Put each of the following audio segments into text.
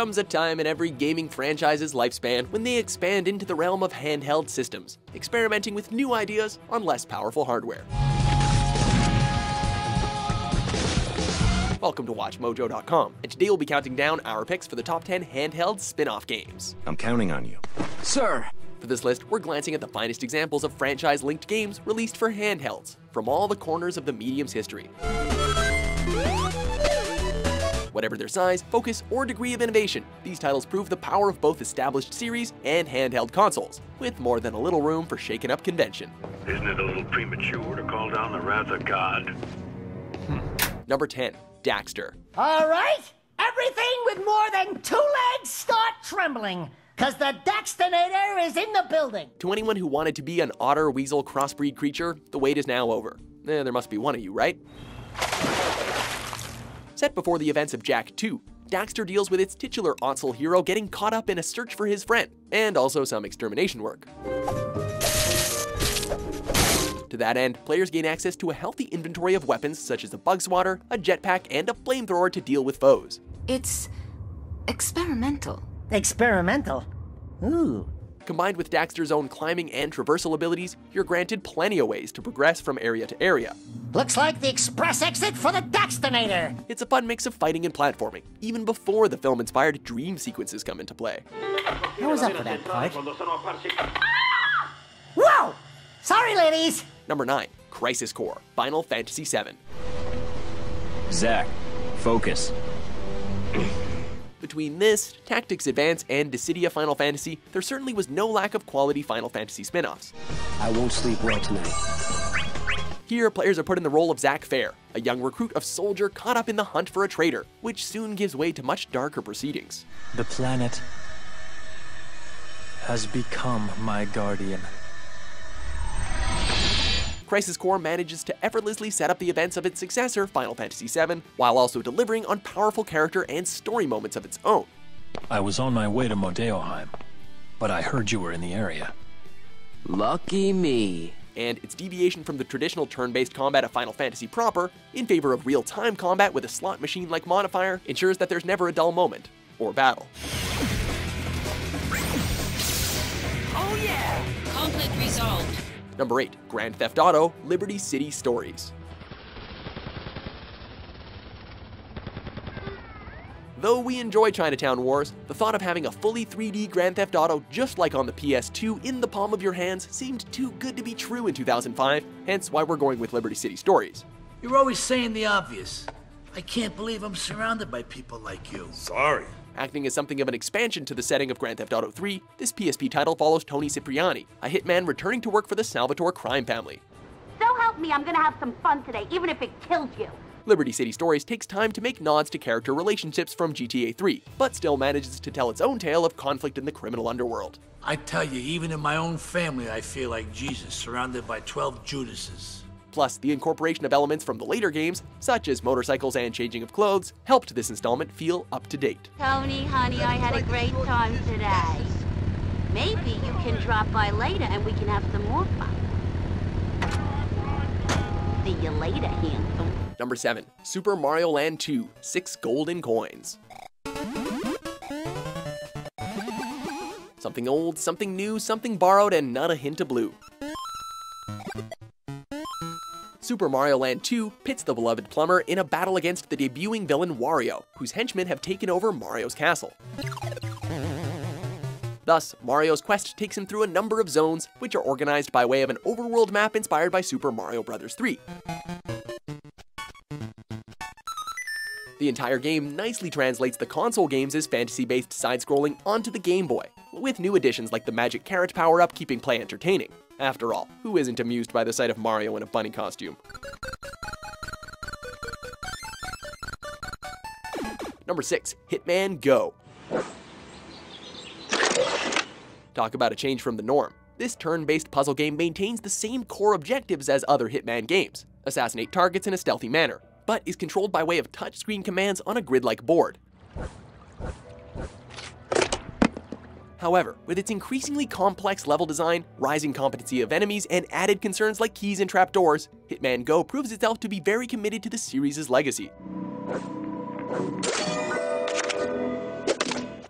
comes a time in every gaming franchise's lifespan when they expand into the realm of handheld systems, experimenting with new ideas on less powerful hardware. Welcome to WatchMojo.com, and today we'll be counting down our picks for the top 10 handheld spin off games. I'm counting on you. Sir! For this list, we're glancing at the finest examples of franchise linked games released for handhelds from all the corners of the medium's history. Whatever their size, focus, or degree of innovation, these titles prove the power of both established series and handheld consoles, with more than a little room for shaking up convention. Isn't it a little premature to call down the wrath of God? Number 10, Daxter. All right, everything with more than two legs start trembling, because the Daxtonator is in the building. To anyone who wanted to be an otter weasel crossbreed creature, the wait is now over. Eh, there must be one of you, right? Set before the events of Jak 2, Daxter deals with its titular Ottsel hero getting caught up in a search for his friend, and also some extermination work. To that end, players gain access to a healthy inventory of weapons such as a bug swatter, a jetpack, and a flamethrower to deal with foes. It's experimental. Experimental? Ooh. Combined with Daxter's own climbing and traversal abilities, you're granted plenty of ways to progress from area to area. Looks like the express exit for the Daxtonator. It's a fun mix of fighting and platforming, even before the film-inspired dream sequences come into play. I was up for that part. Whoa! Sorry, ladies. Number 9, Crisis Core, Final Fantasy VII. Zack, focus. Between this, Tactics Advance, and Dissidia Final Fantasy, there certainly was no lack of quality Final Fantasy spin offs. I won't sleep well tonight. Here, players are put in the role of Zack Fair, a young recruit of soldier caught up in the hunt for a traitor, which soon gives way to much darker proceedings. The planet has become my guardian. Crisis Core manages to effortlessly set up the events of its successor, Final Fantasy VII, while also delivering on powerful character and story moments of its own. I was on my way to Modeoheim, but I heard you were in the area. Lucky me. And its deviation from the traditional turn-based combat of Final Fantasy proper, in favor of real-time combat with a slot machine-like modifier, ensures that there's never a dull moment, or battle. Oh yeah! Conflict resolved. Number 8, Grand Theft Auto Liberty City Stories. Though we enjoy Chinatown Wars, the thought of having a fully 3D Grand Theft Auto just like on the PS2 in the palm of your hands seemed too good to be true in 2005, hence why we're going with Liberty City Stories. You're always saying the obvious. I can't believe I'm surrounded by people like you. Sorry. Acting as something of an expansion to the setting of Grand Theft Auto 3, this PSP title follows Tony Cipriani, a hitman returning to work for the Salvatore crime family. So help me, I'm gonna have some fun today, even if it kills you. Liberty City Stories takes time to make nods to character relationships from GTA 3, but still manages to tell its own tale of conflict in the criminal underworld. I tell you, even in my own family, I feel like Jesus, surrounded by 12 Judases. Plus, the incorporation of elements from the later games, such as motorcycles and changing of clothes, helped this installment feel up to date. Tony, honey, I had a great time today. Maybe you can drop by later and we can have some more fun. See you later, handsome. Number 7, Super Mario Land 2 Six Golden Coins. Something old, something new, something borrowed, and not a hint of blue. Super Mario Land 2 pits the beloved plumber in a battle against the debuting villain Wario, whose henchmen have taken over Mario's castle. Thus, Mario's quest takes him through a number of zones, which are organized by way of an overworld map inspired by Super Mario Bros. 3. The entire game nicely translates the console games' fantasy-based side-scrolling onto the Game Boy, with new additions like the Magic Carrot power-up keeping play entertaining. After all, who isn't amused by the sight of Mario in a bunny costume? Number 6, Hitman Go. Talk about a change from the norm. This turn-based puzzle game maintains the same core objectives as other Hitman games, assassinate targets in a stealthy manner, but is controlled by way of touchscreen commands on a grid-like board. However, with its increasingly complex level design, rising competency of enemies, and added concerns like keys and trapdoors, Hitman Go proves itself to be very committed to the series' legacy.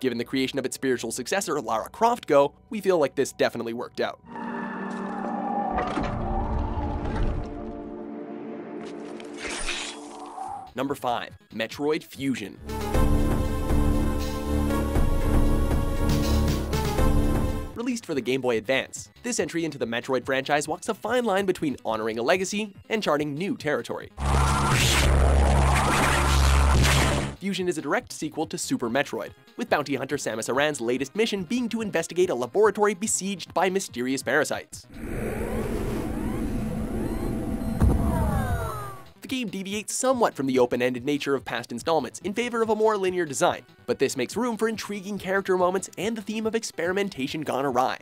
given the creation of its spiritual successor, Lara Croft, go, we feel like this definitely worked out. Number 5. Metroid Fusion. Released for the Game Boy Advance, this entry into the Metroid franchise walks a fine line between honoring a legacy and charting new territory. Fusion is a direct sequel to Super Metroid, with bounty hunter Samus Aran's latest mission being to investigate a laboratory besieged by mysterious parasites. Game deviates somewhat from the open-ended nature of past installments in favor of a more linear design, but this makes room for intriguing character moments and the theme of experimentation gone awry.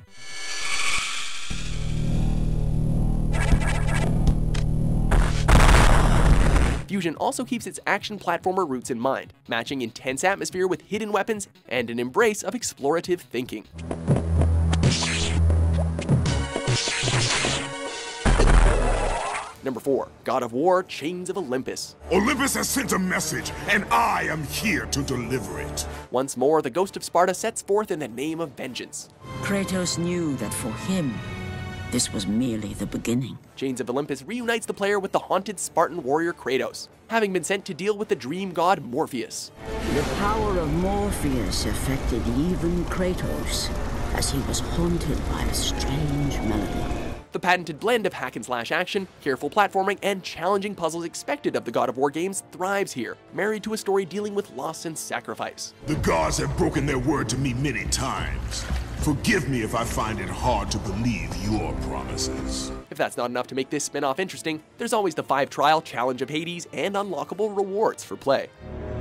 Fusion also keeps its action platformer roots in mind, matching intense atmosphere with hidden weapons and an embrace of explorative thinking. Number 4. God of War Chains of Olympus. Olympus has sent a message, and I am here to deliver it. Once more, the Ghost of Sparta sets forth in the name of vengeance. Kratos knew that for him, this was merely the beginning. Chains of Olympus reunites the player with the haunted Spartan warrior Kratos, having been sent to deal with the dream god Morpheus. The power of Morpheus affected even Kratos, as he was haunted by a strange melody. The patented blend of hack and slash action, careful platforming, and challenging puzzles expected of the God of War games thrives here, married to a story dealing with loss and sacrifice. The gods have broken their word to me many times. Forgive me if I find it hard to believe your promises. If that's not enough to make this spin-off interesting, there's always the 5 trial Challenge of Hades and unlockable rewards for play.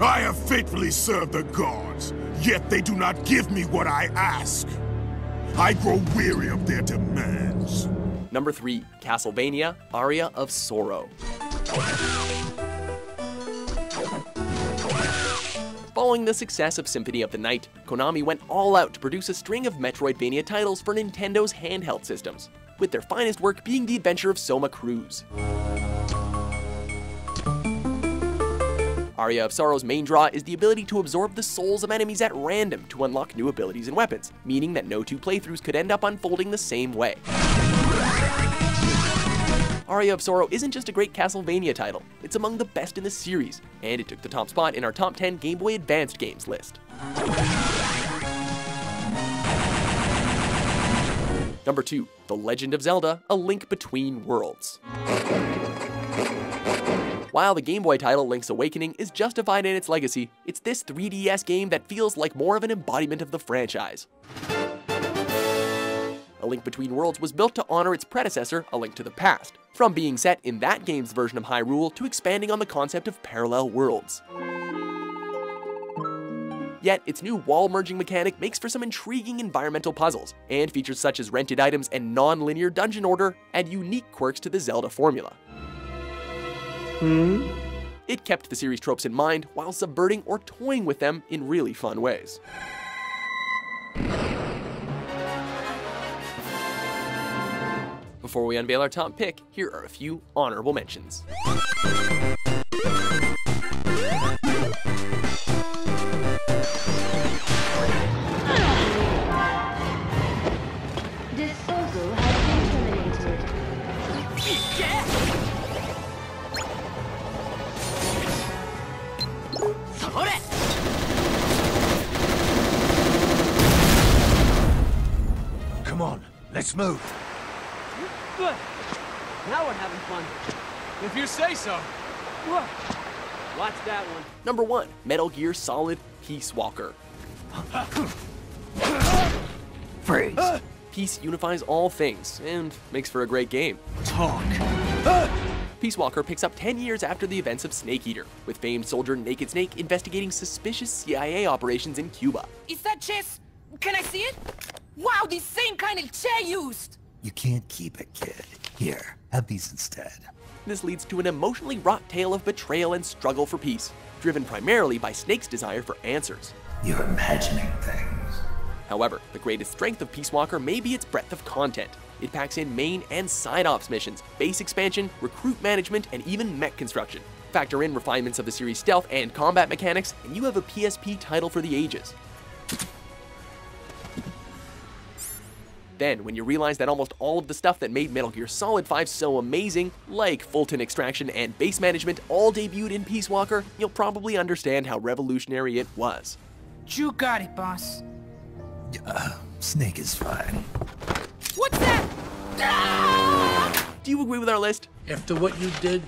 I have faithfully served the gods, yet they do not give me what I ask. I grow weary of their. Number 3. Castlevania Aria of Sorrow. Following the success of Symphony of the Night, Konami went all out to produce a string of Metroidvania titles for Nintendo's handheld systems, with their finest work being the adventure of Soma Cruz. Aria of Sorrow's main draw is the ability to absorb the souls of enemies at random to unlock new abilities and weapons, meaning that no two playthroughs could end up unfolding the same way. Aria of Sorrow isn't just a great Castlevania title, it's among the best in the series, and it took the top spot in our top 10 Game Boy Advanced games list. Number 2. The Legend of Zelda A Link Between Worlds. While the Game Boy title Link's Awakening is justified in its legacy, it's this 3DS game that feels like more of an embodiment of the franchise. A Link Between Worlds was built to honor its predecessor, A Link to the Past, from being set in that game's version of Hyrule to expanding on the concept of parallel worlds. Yet, its new wall merging mechanic makes for some intriguing environmental puzzles, and features such as rented items and non-linear dungeon order add unique quirks to the Zelda formula. Hmm? It kept the series tropes in mind while subverting or toying with them in really fun ways. Before we unveil our top pick, here are a few honorable mentions. Disposal has been terminated. Come on, let's move. Good. We're having fun. If you say so. Watch that one. Number 1. Metal Gear Solid Peace Walker. Freeze. Peace unifies all things, and makes for a great game. Talk. Peace Walker picks up 10 years after the events of Snake Eater, with famed soldier Naked Snake investigating suspicious CIA operations in Cuba. Is that chess? Can I see it? Wow, the same kind of chair used! You can't keep it, kid. Here, have these instead. This leads to an emotionally wrought tale of betrayal and struggle for peace, driven primarily by Snake's desire for answers. You're imagining things. However, the greatest strength of Peace Walker may be its breadth of content. It packs in main and side ops missions, base expansion, recruit management, and even mech construction. Factor in refinements of the series' stealth and combat mechanics, and you have a PSP title for the ages. Then, when you realize that almost all of the stuff that made Metal Gear Solid 5 so amazing, like Fulton extraction and base management, all debuted in Peace Walker, you'll probably understand how revolutionary it was. You got it, boss. Uh, Snake is fine. What's that? Do you agree with our list? After what you did,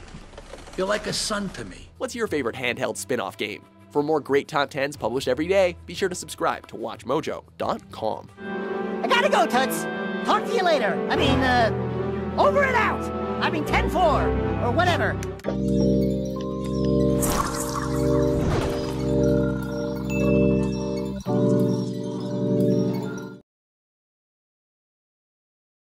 you're like a son to me. What's your favorite handheld spin off game? For more great top 10s published every day, be sure to subscribe to WatchMojo.com. Gotta go, Toots. Talk to you later. I mean, uh, over and out. I mean, 10 4, or whatever.